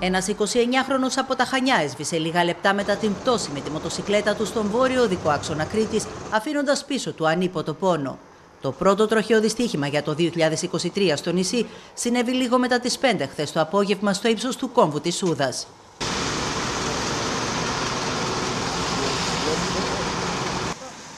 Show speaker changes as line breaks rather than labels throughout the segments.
Ένας 29χρονο από τα Χανιά έσβησε λίγα λεπτά μετά την πτώση με τη μοτοσυκλέτα του στον βόρειο οδικό άξονα Κρήτης, αφήνοντας πίσω του ανίποτο πόνο. Το πρώτο τροχαίο δυστύχημα για το 2023 στο νησί συνέβη λίγο μετά τις 5 χθες το απόγευμα στο ύψος του κόμβου της Σούδας.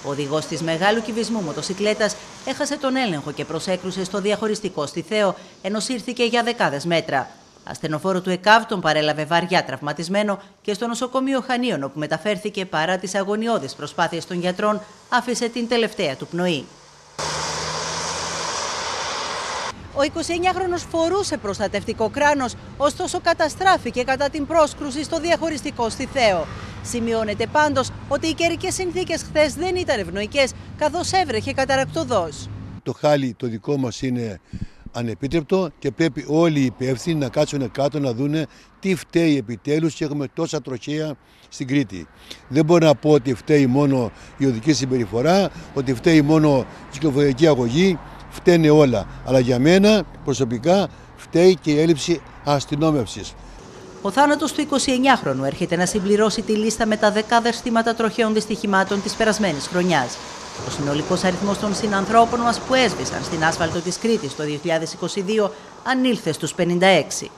Ο οδηγός της μεγάλου κυβισμού μοτοσυκλέτας έχασε τον έλεγχο και προσέκρουσε στο διαχωριστικό στη Θέο, ενώ σύρθηκε για δεκάδες μέτρα. Ασθενοφόρο του ΕΚΑΒ τον παρέλαβε βαριά τραυματισμένο και στο νοσοκομείο Χανίων, όπου μεταφέρθηκε παρά τις αγωνιώδεις προσπάθειες των γιατρών, άφησε την τελευταία του πνοή. Ο 29χρονος φορούσε προστατευτικό κράνος, ωστόσο καταστράφηκε κατά την πρόσκρουση στο διαχωριστικό στη Θέο. Σημειώνεται πάντως ότι οι καιρικές συνθήκες χθες δεν ήταν ευνοϊκές, καθώς έβρεχε καταρακτοδός.
Το χάλι το δικό μας είναι ανεπίτρεπτο και πρέπει όλοι οι υπεύθυνοι να κάτσουν κάτω να δούνε τι φταίει επιτέλους και έχουμε τόσα τροχαία στην Κρήτη. Δεν μπορώ να πω ότι φταίει μόνο η οδική συμπεριφορά, ότι φταίει μόνο η κυκλοφοριακή αγωγή, φταίνε όλα. Αλλά για μένα προσωπικά φταίει και η έλλειψη αστυνόμευσης.
Ο θάνατος του 29χρονου έρχεται να συμπληρώσει τη λίστα με τα δεκάδες θύματα τροχαίων δυστυχημάτων της περασμένης χρονιάς. Ο συνολικός αριθμός των συνανθρώπων μας που έσβησαν στην άσφαλτο της Κρήτης το 2022 ανήλθε στους 56.